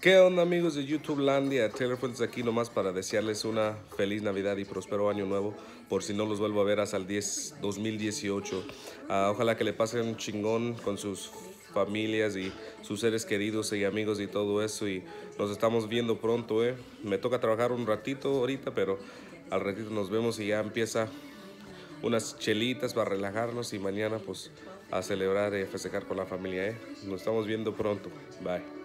¿Qué onda amigos de YouTube Landia? Taylor Fuentes aquí nomás para desearles una feliz Navidad y próspero año nuevo por si no los vuelvo a ver hasta el 10, 2018. Ah, ojalá que le pasen un chingón con sus familias y sus seres queridos y amigos y todo eso y nos estamos viendo pronto, eh. Me toca trabajar un ratito ahorita, pero al ratito nos vemos y ya empieza unas chelitas para relajarnos y mañana pues a celebrar y festejar con la familia, eh. Nos estamos viendo pronto. Bye.